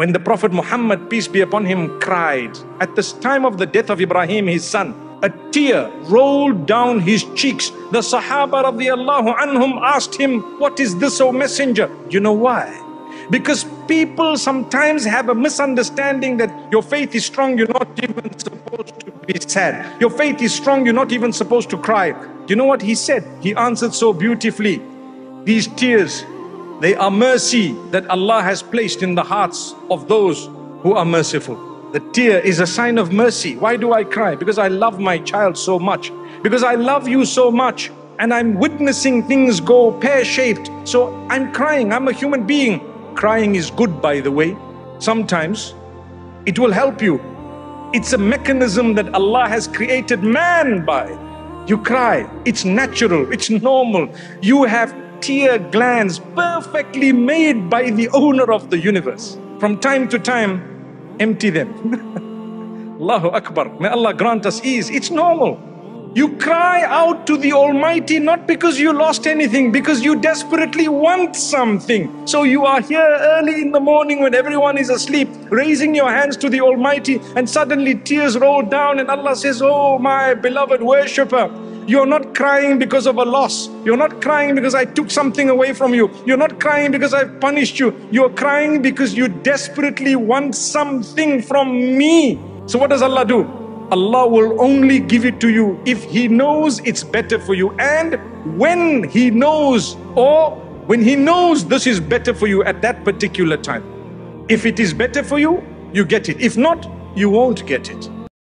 when the Prophet Muhammad, peace be upon him, cried at the time of the death of Ibrahim, his son, a tear rolled down his cheeks. The Sahaba of the radiallahu anhum asked him, What is this, O Messenger? You know why? Because people sometimes have a misunderstanding that your faith is strong, you're not even supposed to be sad. Your faith is strong, you're not even supposed to cry. Do you know what he said? He answered so beautifully. These tears they are mercy that Allah has placed in the hearts of those who are merciful. The tear is a sign of mercy. Why do I cry? Because I love my child so much. Because I love you so much. And I'm witnessing things go pear shaped. So I'm crying. I'm a human being. Crying is good, by the way. Sometimes it will help you. It's a mechanism that Allah has created man by. You cry. It's natural. It's normal. You have tear glands perfectly made by the owner of the universe. From time to time, empty them. Allahu Akbar. May Allah grant us ease. It's normal. You cry out to the Almighty not because you lost anything, because you desperately want something. So you are here early in the morning when everyone is asleep, raising your hands to the Almighty, and suddenly tears roll down, and Allah says, Oh, my beloved worshipper. You're not crying because of a loss. You're not crying because I took something away from you. You're not crying because I've punished you. You're crying because you desperately want something from me. So what does Allah do? Allah will only give it to you if He knows it's better for you and when He knows or when He knows this is better for you at that particular time. If it is better for you, you get it. If not, you won't get it.